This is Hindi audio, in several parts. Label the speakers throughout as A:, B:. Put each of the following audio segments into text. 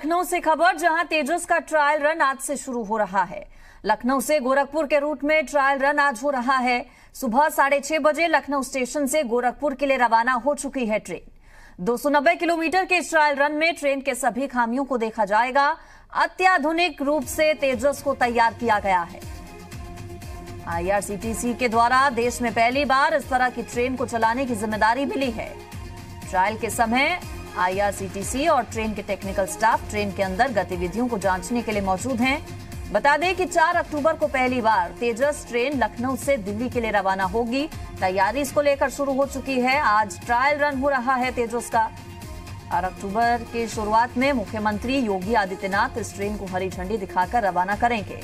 A: लखनऊ से खबर, जहाँ तेजस का ट्रायल रन आज से शुरू हो रहा है। लखनऊ से गोरखपुर के रूट में ट्रायल रन आज हो रहा है। सुबह साढ़े छह बजे लखनऊ स्टेशन से गोरखपुर के लिए रवाना हो चुकी है ट्रेन। 290 किलोमीटर के इस ट्रायल रन में ट्रेन के सभी खामियों को देखा जाएगा। अत्याधुनिक रूप से तेजस को तैयार किया गया है। आईआरसीटीसी के द्वारा देश में पहली बार इस तरह की ट्रेन को चलाने की ज़िम्मेदारी मिली है। ट्रायल के समय आईआरसीटीसी और ट्रेन के टेक्निकल स्टाफ ट्रेन के अंदर गतिविधियों को जांचने के लिए मौजूद हैं। बता दें कि 4 अक्टूबर को पहली बार तेजस ट्रेन लखनऊ से दिल्ली के लिए रवाना होगी। तैयारी इसको लेकर शुरू हो चुकी है। आज ट्रायल रन हो रहा है तेजस का। चार अक्टूबर की शुरुआत में मुख्यमंत्री योगी आदित्यनाथ इस ट्रेन को हरी झंडी दिखाकर रवाना करेंगे।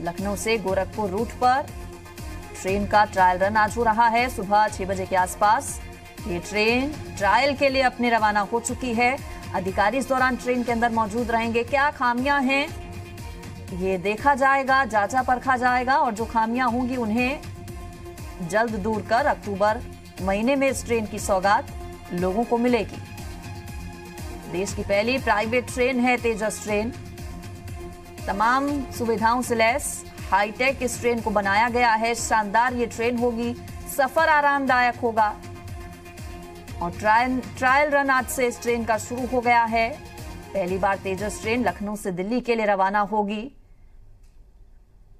A: लखनऊ से गोरखपुर रूट पर ट्रेन का ट्रायल रन आज हो रहा है। सुबह छह बजे के आसपास ये ट्रेन ट्रायल के लिए अपने रवाना हो चुकी है। अधिकारी इस दौरान ट्रेन के अंदर मौजूद रहेंगे। क्या खामियाँ हैं? ये देखा जाएगा, जांचा परखा जाएगा और जो खामियाँ होंगी उन्हें जल्द दूर कर अक्टूबर महीने में इस ट्रेन की सौगात लोगों को मिलेगी। देश की पहली प्राइवेट ट्रेन है तेजस ट्रेन। तमाम सुविधाओं से लैस हाईटेक इस ट्रेन को बनाया गया है। शानदार ये ट्रेन होगी। सफ़र आरामदायक होगा। और ट्रायल ट्रायल रन आज से इस ट्रेन का शुरू हो गया है। पहली बार तेजस ट्रेन लखनऊ से दिल्ली के लिए रवाना होगी।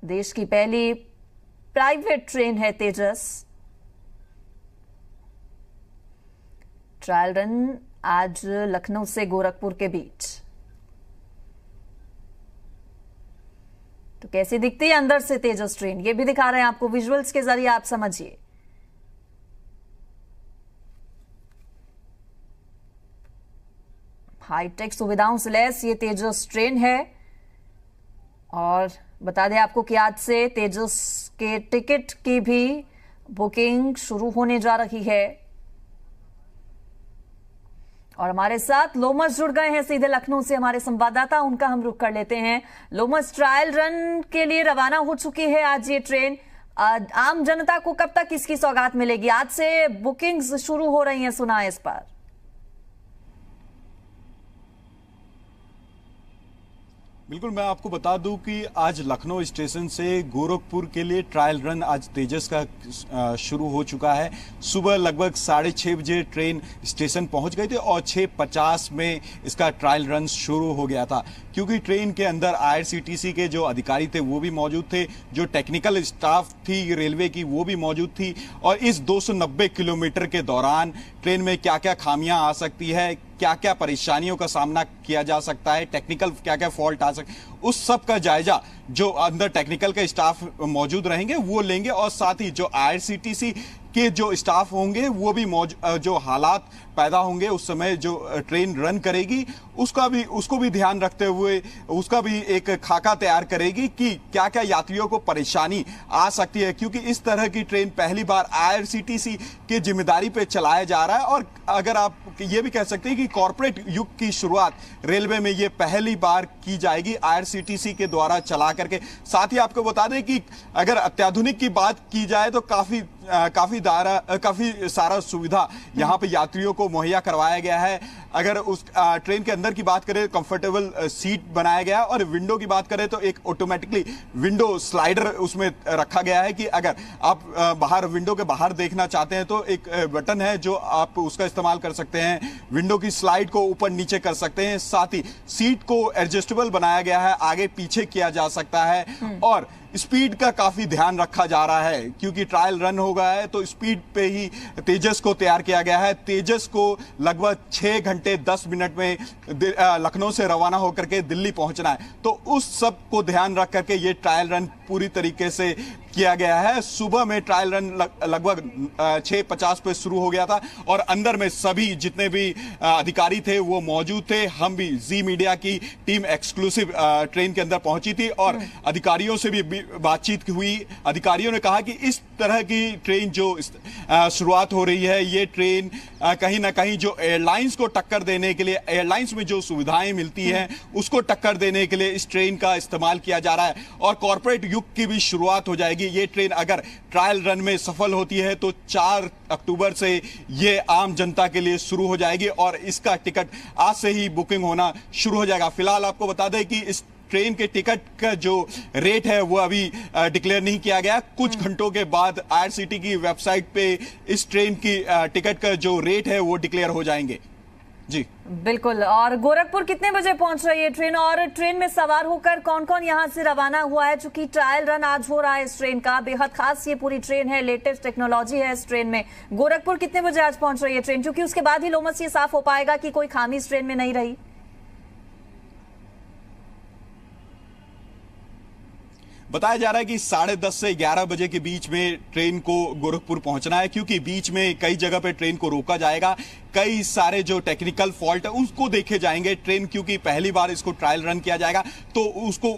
A: देश की पहली प्राइवेट ट्रेन है तेजस। ट्रायल रन आज लखनऊ से गोरखपुर के बीच। तो कैसी दिखती है अंदर से तेजस ट्रेन ये भी दिखा रहे हैं आपको विजुअल्स के ज़रिए, आप समझिए। हाईटेक सुविधाओं से लैस ये तेजस ट्रेन है। और बता दें आपको कि आज से तेजस के टिकट की भी बुकिंग शुरू होने जा रही है। और हमारे साथ लोमस जुड़ गए हैं सीधे लखनऊ से हमारे संवाददाता, उनका हम रुख कर लेते हैं। लोमस, ट्रायल रन के लिए रवाना हो चुकी है आज ये ट्रेन। आम जनता को कब तक इसकी सौगात मिलेगी? आज से बुकिंग्स शुरू हो रही हैं, सुना इस पर
B: बिल्कुल, मैं आपको बता दूँ कि आज लखनऊ स्टेशन से गोरखपुर के लिए ट्रायल रन आज तेजस का शुरू हो चुका है। सुबह लगभग साढ़े छः बजे ट्रेन स्टेशन पहुँच गई थी और छः पचास में इसका ट्रायल रन शुरू हो गया था। क्योंकि ट्रेन के अंदर आईआरसीटीसी के जो अधिकारी थे, वो भी मौजूद थे। जो टेक्निकल स्टाफ थी रेलवे की, वो भी मौजूद थी। और इस 290 किलोमीटर के दौरान ट्रेन में क्या क्या खामियाँ आ सकती है क्या क्या परेशानियों का सामना किया जा सकता है? टेक्निकल क्या क्या फॉल्ट आ सकते उस सब का जायजा जो अंदर टेक्निकल का स्टाफ मौजूद रहेंगे, वो लेंगे और साथ ही जो आईआरसीटीसी के जो स्टाफ होंगे, वो भी मौज जो हालात पैदा होंगे, उस समय जो ट्रेन रन करेगी, उसका भी, उसको भी ध्यान रखते हुए, उसका भी एक खाका तैयार करेगी कि क्या क्या यात्रियों को परेशानी आ सकती है, क्योंकि इस तरह की ट्रेन पहली बार आईआरसीटीसी के ज़िम्मेदारी पे चलाया जा रहा है और अगर आप ये भी कह सकते हैं कि कॉरपोरेट युग की शुरुआत रेलवे में ये पहली बार की जाएगी आईआरसीटीसी के द्वारा चला करके। साथ ही आपको बता दें कि अगर अत्याधुनिक की बात की जाए तो काफ़ी काफ़ी दारा काफ़ी सारा सुविधा यहाँ पे यात्रियों को मुहैया करवाया गया है। अगर उस ट्रेन के अंदर की बात करें कंफर्टेबल सीट बनाया गया और विंडो की बात करें तो एक ऑटोमेटिकली विंडो स्लाइडर उसमें रखा गया है कि अगर आप बाहर विंडो के बाहर देखना चाहते हैं तो एक बटन है जो आप उसका इस्तेमाल कर सकते हैं। विंडो की स्लाइड को ऊपर नीचे कर सकते हैं। साथ ही सीट को एडजस्टेबल बनाया गया है। आगे पीछे किया जा सकता है। और स्पीड का काफ़ी ध्यान रखा जा रहा है, क्योंकि ट्रायल रन हो गया है तो स्पीड पे ही तेजस को तैयार किया गया है। तेजस को लगभग छह घंटे दस मिनट में लखनऊ से रवाना होकर के दिल्ली पहुँचना है। तो उस सबको ध्यान रख करके ये ट्रायल रन पूरी तरीके से किया गया है। सुबह में ट्रायल रन लगभग छः पचास पे शुरू हो गया था और अंदर में सभी जितने भी अधिकारी थे वो मौजूद थे। हम भी जी मीडिया की टीम एक्सक्लूसिव ट्रेन के अंदर पहुँची थी और अधिकारियों से भी बातचीत हुई। अधिकारियों ने कहा कि इस तरह की ट्रेन जो शुरुआत हो रही है, ये ट्रेन कहीं ना कहीं जो एयरलाइंस को टक्कर देने के लिए एयरलाइंस में जो सुविधाएँ मिलती हैं, उसको टक्कर देने के लिए इस ट्रेन का इस्तेमाल किया जा रहा है। और कॉरपोरेट युग की भी शुरुआत हो जाएगी। ये ट्रेन अगर ट्रायल रन में सफल होती है तो चार अक्टूबर से ये आम जनता के लिए शुरू हो जाएगी और इसका टिकट आज से ही बुकिंग होना शुरू हो जाएगा। फ़िलहाल आपको बता दें कि इस ट्रेन के टिकट का जो रेट है वो अभी डिक्लेयर नहीं किया गया। कुछ हम्म। घंटों के बाद आईआरसीटी की वेबसाइट पे इस ट्रेन की टिकट का जो रेट है वो डिक्लेयर हो जाएँगे। जी।
A: बिल्कुल। और गोरखपुर कितने बजे पहुँच रही है ट्रेन? और ट्रेन में सवार होकर कौन कौन यहाँ से रवाना हुआ है? चूँकि ट्रायल रन आज हो रहा है इस ट्रेन का। बेहद खास ये पूरी ट्रेन है लेटेस्ट टेक्नोलॉजी है इस ट्रेन में। गोरखपुर कितने बजे आज पहुँच रही है ट्रेन? क्योंकि उसके बाद ही लोमस ये साफ़ हो पाएगा कि कोई खामी इस ट्रेन में नहीं रही।
B: बताया जा रहा है कि साढ़े दस से ग्यारह बजे के बीच में ट्रेन को गोरखपुर पहुँचना है, क्योंकि बीच में कई जगह पे ट्रेन को रोका जाएगा। कई सारे जो टेक्निकल फॉल्ट है, उसको देखे जाएँगे ट्रेन क्योंकि पहली बार इसको ट्रायल रन किया जाएगा तो उसको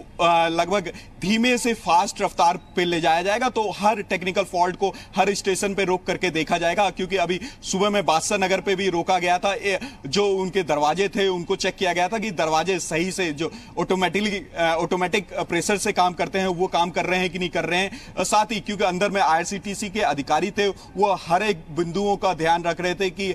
B: लगभग धीमे से फास्ट रफ्तार पे ले जाया जाएगा तो हर टेक्निकल फॉल्ट को हर स्टेशन पे रोक करके देखा जाएगा, क्योंकि अभी सुबह में बादशाह नगर पे भी रोका गया था जो उनके दरवाजे थे, उनको चेक किया गया था कि दरवाजे सही से जो ऑटोमेटिकली ऑटोमेटिक प्रेशर से काम करते हैं, वो काम कर रहे हैं कि नहीं कर रहे हैं। साथ ही क्योंकि अंदर में आईआरसीटीसी के अधिकारी थे, वो हर एक बिंदुओं का ध्यान रख रहे थे कि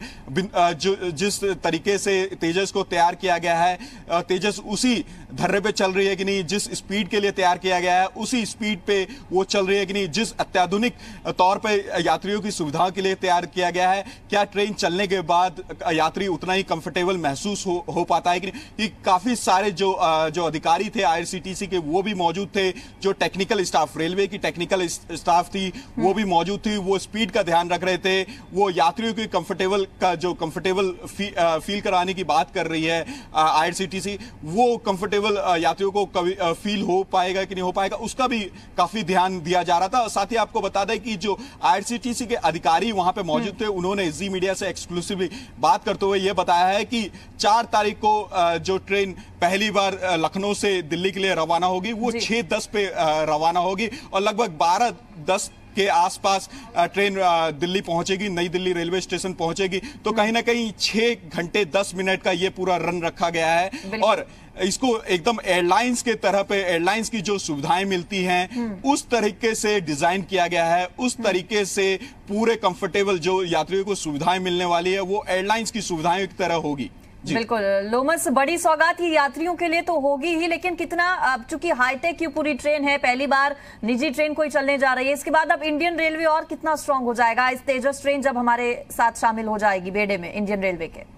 B: जो जिस तरीके से तेजस को तैयार किया गया है तेजस उसी धर्रे पे चल रही है कि नहीं जिस स्पीड के लिए तैयार किया गया है उसी स्पीड पे वो चल रही है कि नहीं जिस अत्याधुनिक तौर पे यात्रियों की सुविधाओं के लिए तैयार किया गया है क्या ट्रेन चलने के बाद यात्री उतना ही कंफर्टेबल महसूस हो, हो पाता है कि नहीं? कि काफ़ी सारे जो जो अधिकारी थे आईआरसीटीसी के वो भी मौजूद थे जो टेक्निकल स्टाफ रेलवे की टेक्निकल स्टाफ थी वो भी मौजूद थी वो स्पीड का ध्यान रख रहे थे वो यात्रियों की कंफर्टेबल का जो कंफर्टेबल फ़ी, फील कराने की बात कर रही है आईआरसीटीसी वो कंफर्टेबल कंफर्टेबल यात्रियों को कभी फील हो पाएगा कि नहीं हो पाएगा उसका भी काफ़ी ध्यान दिया जा रहा था। साथ ही आपको बता दें कि जो आईआरसीटीसी के अधिकारी वहाँ पे मौजूद थे उन्होंने जी मीडिया से एक्सक्लूसिवली बात करते हुए यह बताया है कि चार तारीख को जो ट्रेन पहली बार लखनऊ से दिल्ली के लिए रवाना होगी वो छह दस पे रवाना होगी और लगभग बारह दस के आसपास ट्रेन दिल्ली पहुंचेगी नई दिल्ली रेलवे स्टेशन पहुंचेगी तो कहीं ना कहीं छह घंटे दस मिनट का ये पूरा रन रखा गया है और इसको एकदम एयरलाइंस के तरह पे एयरलाइंस की जो सुविधाएँ मिलती हैं हम्म। उस तरीके से डिज़ाइन किया गया है उस हम्म। तरीके से पूरे कंफर्टेबल जो यात्रियों को सुविधाएँ मिलने वाली है वो एयरलाइंस की सुविधाएँ की तरह होगी
A: बिल्कुल, लोमस, बड़ी सौगात ही यात्रियों के लिए तो होगी ही, लेकिन कितना, अब चूँकि हाईटेक की पूरी ट्रेन है, पहली बार निजी ट्रेन कोई चलने जा रही है, इसके बाद अब इंडियन रेलवे और कितना स्ट्रांग हो जाएगा, इस तेजस ट्रेन जब हमारे साथ शामिल हो जाएगी बेडे में, इंडियन रेलवे के।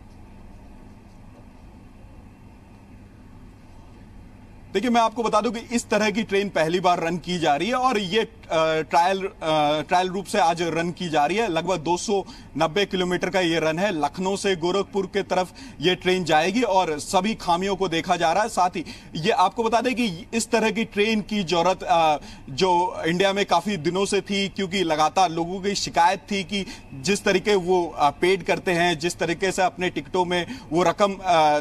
B: देखिए, मैं आपको बता दूँ कि इस तरह की ट्रेन पहली बार रन की जा रही है और ये ट्रायल ट्रायल रूप से आज रन की जा रही है। लगभग 290 किलोमीटर का ये रन है। लखनऊ से गोरखपुर के तरफ़ ये ट्रेन जाएगी और सभी खामियों को देखा जा रहा है। साथ ही ये आपको बता दें कि इस तरह की ट्रेन की ज़रूरत जो इंडिया में काफ़ी दिनों से थी, क्योंकि लगातार लोगों की शिकायत थी कि जिस तरीके वो पेड करते हैं, जिस तरीके से अपने टिकटों में वो रकम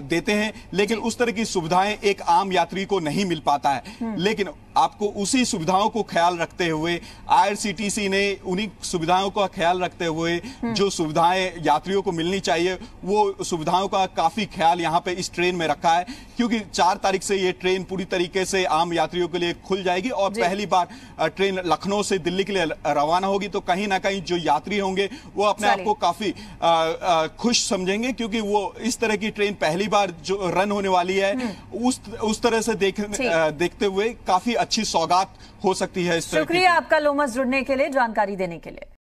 B: देते हैं, लेकिन उस तरह की सुविधाएँ एक आम यात्री को नहीं मिल पाता है हम्म। लेकिन आपको उसी सुविधाओं को ख्याल रखते हुए आईआरसीटीसी ने उन्हीं सुविधाओं का ख्याल रखते हुए हम्म। जो सुविधाएँ यात्रियों को मिलनी चाहिए वो सुविधाओं का काफ़ी ख्याल यहाँ पे इस ट्रेन में रखा है क्योंकि चार तारीख से ये ट्रेन पूरी तरीके से आम यात्रियों के लिए खुल जाएगी और पहली बार ट्रेन लखनऊ से दिल्ली के लिए रवाना होगी तो कहीं ना कहीं जो यात्री होंगे वो अपने आप को काफ़ी खुश समझेंगे क्योंकि वो इस तरह की ट्रेन पहली बार जो रन होने वाली है हम्म। उस उस तरह से देख देखते हुए काफ़ी अच्छी सौगात हो सकती है इस
A: शुक्रिया आपका लोमस जुड़ने के लिए, जानकारी देने के लिए।